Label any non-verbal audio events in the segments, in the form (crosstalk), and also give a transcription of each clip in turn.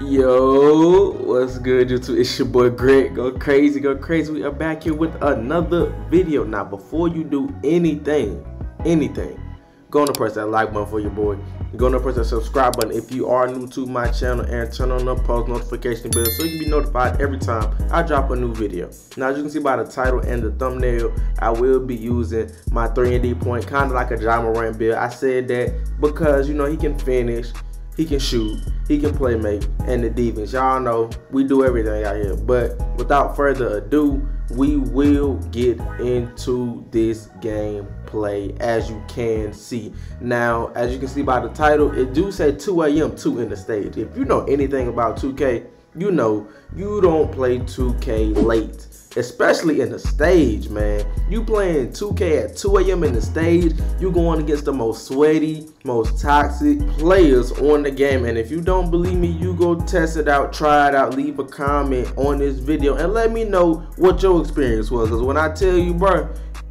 Yo, what's good YouTube? It's your boy Greg. Go crazy, go crazy. We are back here with another video. Now, before you do anything, anything, go on to press that like button for your boy. Go on to press that subscribe button if you are new to my channel and turn on the post notification bell so you can be notified every time I drop a new video. Now, as you can see by the title and the thumbnail, I will be using my 3 and D point, kind of like a Ja Morant build. I said that because, you know, he can finish he can shoot, he can play make, and the defense. Y'all know we do everything out here. But without further ado, we will get into this game play as you can see. Now, as you can see by the title, it do say 2 a.m. 2 in the stage. If you know anything about 2K, you know you don't play 2K late especially in the stage, man. You playing 2K at 2 a.m. in the stage, you going against the most sweaty, most toxic players on the game. And if you don't believe me, you go test it out, try it out, leave a comment on this video, and let me know what your experience was. Because when I tell you, bro,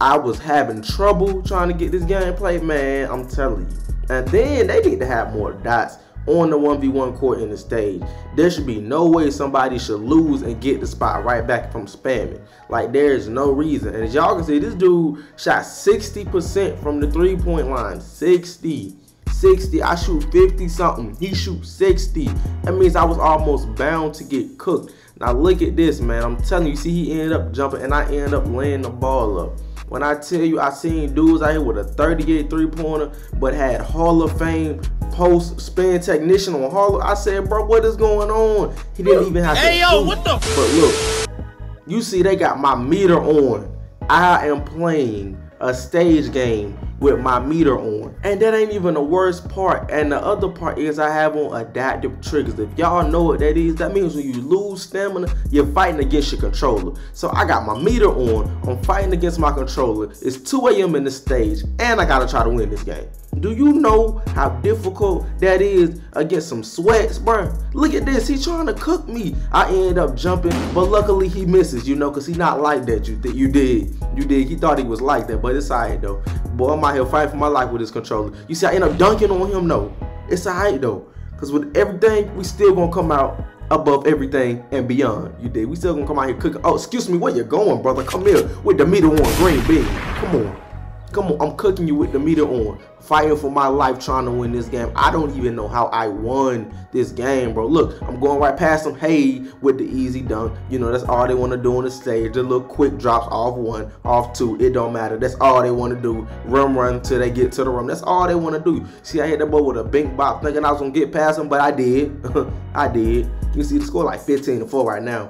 I was having trouble trying to get this game played, man, I'm telling you. And then they need to have more dots on the 1v1 court in the stage. There should be no way somebody should lose and get the spot right back from spamming. Like there is no reason. And as y'all can see, this dude shot 60% from the three-point line. 60. 60. I shoot 50 something. He shoots 60. That means I was almost bound to get cooked. Now look at this, man. I'm telling you, see, he ended up jumping and I ended up laying the ball up. When I tell you I seen dudes out here with a 38 three-pointer, but had Hall of Fame post spin technician on Hall. Of, I said, bro, what is going on? He didn't even have hey, to. Hey yo, shoot. what the? But look, you see, they got my meter on. I am playing a stage game with my meter on. And that ain't even the worst part. And the other part is I have on adaptive triggers. If y'all know what that is, that means when you lose stamina, you're fighting against your controller. So I got my meter on, I'm fighting against my controller. It's 2 a.m. in the stage, and I gotta try to win this game. Do you know how difficult that is against some sweats, bro? Look at this, he's trying to cook me. I end up jumping, but luckily he misses, you know, because he not like that. You, you did, you did. He thought he was like that, but it's alright though. Boy, I'm out here fighting for my life with this controller. You see, I end up dunking on him, no. It's alright though. Because with everything, we still gonna come out above everything and beyond. You did. We still gonna come out here cooking. Oh, excuse me, where you going, brother? Come here with the meter on, green bean. Come on. Come on, I'm cooking you with the meter on. Fighting for my life trying to win this game. I don't even know how I won this game, bro. Look, I'm going right past them. Hey, with the easy dunk. You know, that's all they want to do on the stage. The little quick drops off one, off two. It don't matter. That's all they want to do. Run, run till they get to the rim. That's all they want to do. See, I hit that ball with a bink bop thinking I was going to get past him, but I did. (laughs) I did. You see the score like 15 to 4 right now.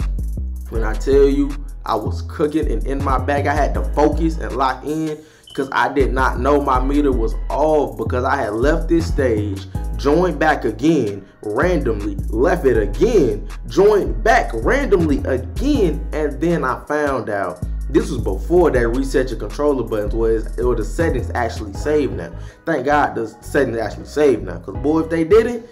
When I tell you, I was cooking and in my bag, I had to focus and lock in because I did not know my meter was off because I had left this stage, joined back again randomly, left it again, joined back randomly again, and then I found out this was before they reset your controller buttons where, where the settings actually saved now. Thank God the settings actually saved now because boy if they didn't,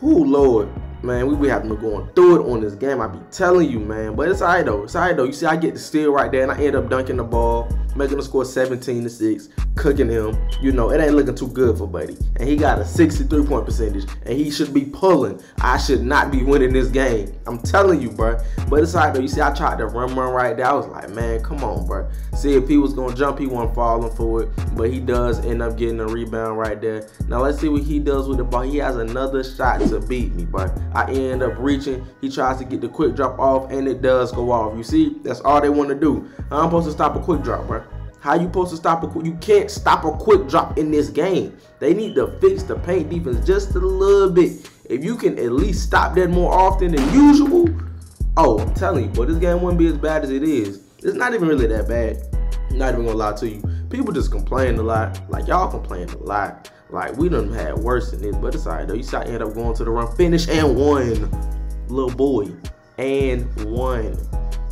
whoo lord, man, we be having to go through it on this game. I be telling you, man. But it's alright though. It's alright though. You see, I get the steal right there, and I end up dunking the ball, making the score 17 to 6, cooking him. You know, it ain't looking too good for Buddy. And he got a 63 point percentage, and he should be pulling. I should not be winning this game. I'm telling you, bro. But it's alright though. You see, I tried to run run right there. I was like, man, come on, bro. See if he was gonna jump, he wasn't falling for it. But he does end up getting a rebound right there. Now let's see what he does with the ball. He has another shot to beat me, bro. I end up reaching. He tries to get the quick drop off, and it does go off. You see, that's all they want to do. I'm supposed to stop a quick drop, bro. How you supposed to stop a quick? You can't stop a quick drop in this game. They need to fix the paint defense just a little bit. If you can at least stop that more often than usual, oh, I'm telling you, but this game wouldn't be as bad as it is. It's not even really that bad. I'm not even gonna lie to you. People just complain a lot. Like y'all complain a lot. Like we done had worse than this, but it's alright though. You I end up going to the run, finish and won, little boy, and won.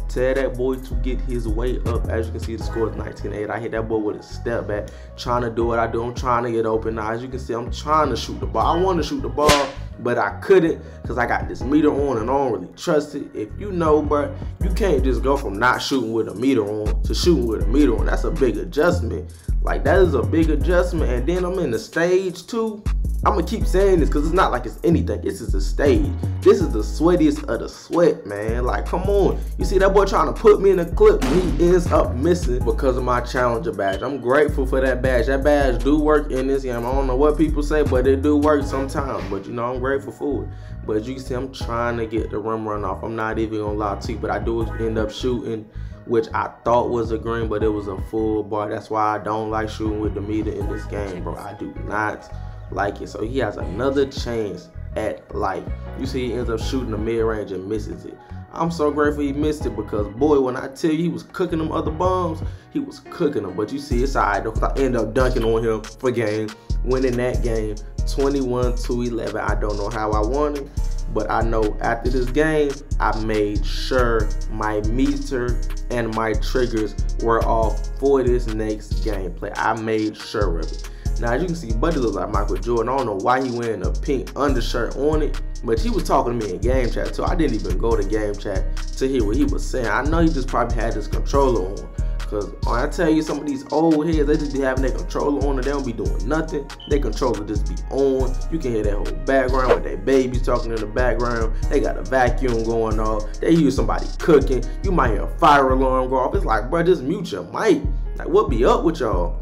Tell that boy to get his way up. As you can see, the score is 19-8. I hit that boy with a step back, trying to do what I do. I'm trying to get open. Now, as you can see, I'm trying to shoot the ball. I want to shoot the ball, but I couldn't because I got this meter on and I don't really trust it. If you know, bro, you can't just go from not shooting with a meter on to shooting with a meter on. That's a big adjustment. Like that is a big adjustment. And then I'm in the stage too. I'm gonna keep saying this because it's not like it's anything. This is a stage. This is the sweatiest of the sweat, man. Like, come on. You see that boy trying to put me in a clip. He ends up missing because of my challenger badge. I'm grateful for that badge. That badge do work in this game. I don't know what people say, but it do work sometimes. But you know, I'm grateful for it. But you can see, I'm trying to get the rim run off. I'm not even gonna lie to you, but I do end up shooting which I thought was a green, but it was a full bar. That's why I don't like shooting with the meter in this game, bro. I do not like it. So he has another chance at life. You see, he ends up shooting the mid range and misses it. I'm so grateful he missed it because boy, when I tell you he was cooking them other bombs, he was cooking them. But you see, it's alright though, I end up dunking on him for game, winning that game 21 to 11. I don't know how I won it, but I know after this game, I made sure my meter and my triggers were off for this next gameplay. I made sure of it. Now, as you can see, Buddy looks like Michael Jordan. I don't know why he wearing a pink undershirt on it, but he was talking to me in game chat, so I didn't even go to game chat to hear what he was saying. I know he just probably had his controller on. Cause when I tell you some of these old heads, they just be having their controller on and they don't be doing nothing. Their controller just be on. You can hear that whole background with their babies talking in the background. They got a vacuum going on. They hear somebody cooking. You might hear a fire alarm go off. It's like, bro, just mute your mic. Like, what be up with y'all?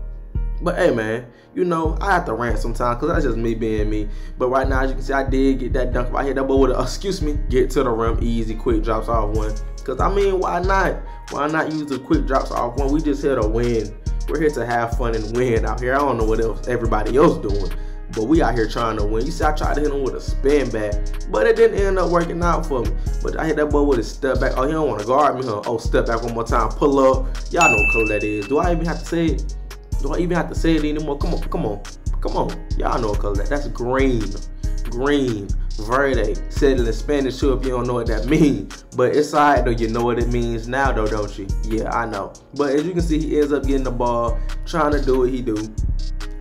But hey, man, you know, I have to rant sometimes because that's just me being me. But right now, as you can see, I did get that dunk. I hit that with a, excuse me, get to the rim, easy, quick drops off one. Because, I mean, why not? Why not use the quick drops off one? We just here to win. We're here to have fun and win out here. I don't know what else everybody else doing. But we out here trying to win. You see, I tried to hit him with a spin back, but it didn't end up working out for me. But I hit that boy with a step back. Oh, he don't want to guard me, huh? Oh, step back one more time. Pull up. Y'all know what color that is. Do I even have to say it? Do I even have to say it anymore? Come on, come on, come on. Y'all know what color that. That's green. Green. Verde. Said it in Spanish too if you don't know what that (laughs) means. But it's alright though, you know what it means now though, don't you? Yeah, I know. But as you can see, he ends up getting the ball, trying to do what he do.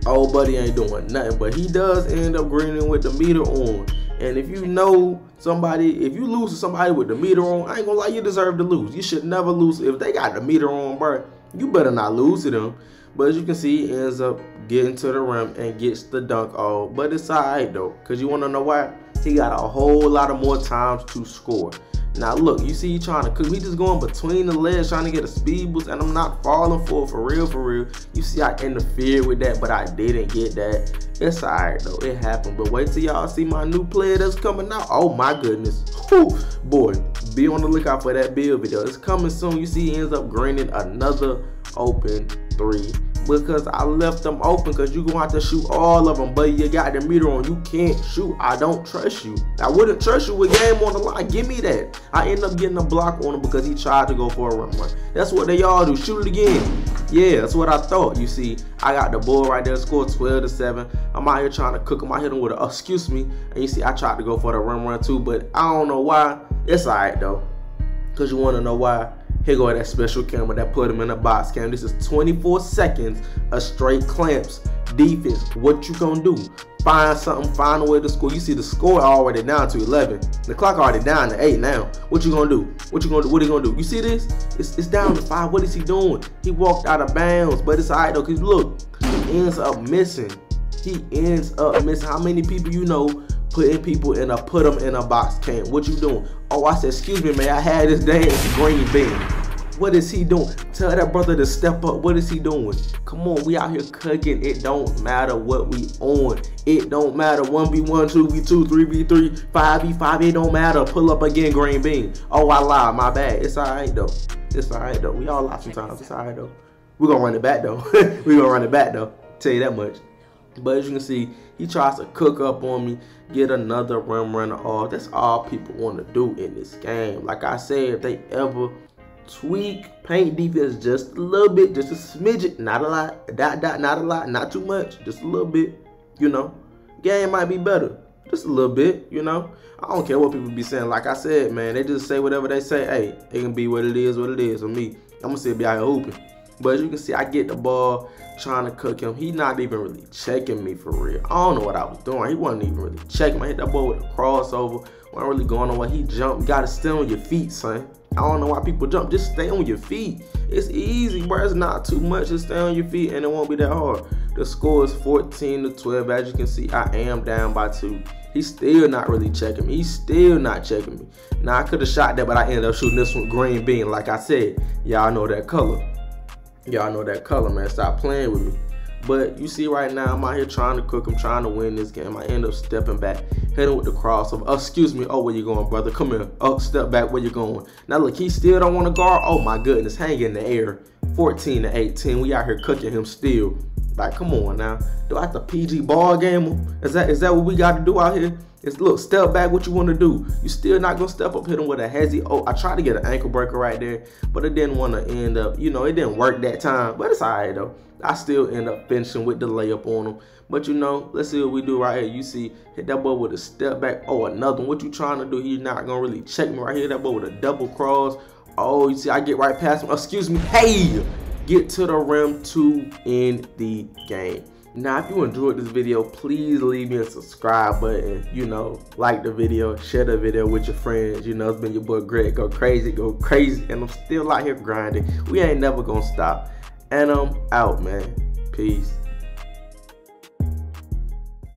Old buddy ain't doing nothing, but he does end up greening with the meter on. And if you know somebody, if you lose to somebody with the meter on, I ain't gonna lie, you deserve to lose. You should never lose. If they got the meter on, bro, you better not lose to them. But as you can see, he ends up getting to the rim and gets the dunk off. But it's alright though, because you want to know why? He got a whole lot of more times to score. Now look, you see he trying to cook. We just going between the legs trying to get a speed boost, and I'm not falling for it for real, for real. You see I interfered with that, but I didn't get that. It's alright though, it happened. But wait till y'all see my new player that's coming out. Oh my goodness. Whew. Boy, be on the lookout for that build video. It's coming soon. You see he ends up greening another open three because I left them open because you're gonna have to shoot all of them, but you got the meter on. You can't shoot. I don't trust you. I wouldn't trust you with game on the line. Give me that. I end up getting a block on him because he tried to go for a run one. That's what they all do. Shoot it again. Yeah, that's what I thought. You see, I got the ball right there, scored 12 to 7. I'm out here trying to cook him. I hit him with a, excuse me. And you see, I tried to go for the run run too, but I don't know why. It's alright though. Because you want to know why? Here go that special camera that put him in a box cam. This is 24 seconds of straight clamps. Defense, what you gonna do? Find something, find a way to score. You see the score already down to 11. The clock already down to 8 now. What you gonna do? What you gonna do? What are you gonna do? You see this? It's, it's down to 5. What is he doing? He walked out of bounds, but it's alright though, because look, he ends up missing. He ends up missing. How many people you know putting people in a put them in a box can. What you doing? Oh, I said, excuse me, man. I had this dance green bean. What is he doing? Tell that brother to step up. What is he doing? Come on, we out here cooking. It don't matter what we on. It don't matter. 1v1, 2v2, 3v3, 5v5. It don't matter. Pull up again, green bean. Oh, I lied. My bad. It's alright though. It's alright though. We all lie sometimes. It's alright though. we gonna run it back though. (laughs) we gonna run it back though. Tell you that much. But as you can see, he tries to cook up on me, get another rim runner off. That's all people want to do in this game. Like I said, if they ever tweak paint defense just a little bit, just a smidget, not a lot, dot dot, not a lot, not too much, just a little bit, you know, game might be better. Just a little bit, you know. I don't care what people be saying. Like I said, man, they just say whatever they say. Hey, it can be what it is, what it is. For me, I'm gonna sit be out here hooping. But as you can see, I get the ball trying to cook him. He not even really checking me for real. I don't know what I was doing. He wasn't even really checking. me. I hit that ball with a crossover. Wasn't really going what he jumped. Gotta stay on your feet, son. I don't know why people jump. Just stay on your feet. It's easy, bro. It's not too much. Just stay on your feet and it won't be that hard. The score is 14 to 12. As you can see, I am down by two. He's still not really checking me. He's still not checking me. Now I could have shot that, but I ended up shooting this one green bean. Like I said, y'all know that color. Y'all know that color, man. Stop playing with me. But you see right now, I'm out here trying to cook. I'm trying to win this game. I end up stepping back, hitting with the crossover. Oh, excuse me. Oh, where you going, brother? Come here. Oh, step back. Where you going? Now look, he still don't want to guard. Oh my goodness, hang in the air. 14 to 18. We out here cooking him still. Like, come on now. Do I have to PG ball game? Is that is that what we got to do out here? It's look, step back. What you want to do? You still not gonna step up, hit him with a hezzy. Oh, I tried to get an ankle breaker right there, but it didn't want to end up. You know, it didn't work that time. But it's alright though. I still end up finishing with the layup on him. But you know, let's see what we do right here. You see, hit that ball with a step back. Oh, another one. What you trying to do? He's not gonna really check me right here. That ball with a double cross. Oh, you see, I get right past him. Excuse me. Hey, get to the rim to end the game. Now, if you enjoyed this video, please leave me a subscribe button. You know, like the video, share the video with your friends. You know, it's been your boy Greg. Go crazy, go crazy. And I'm still out here grinding. We ain't never gonna stop. And I'm out, man. Peace.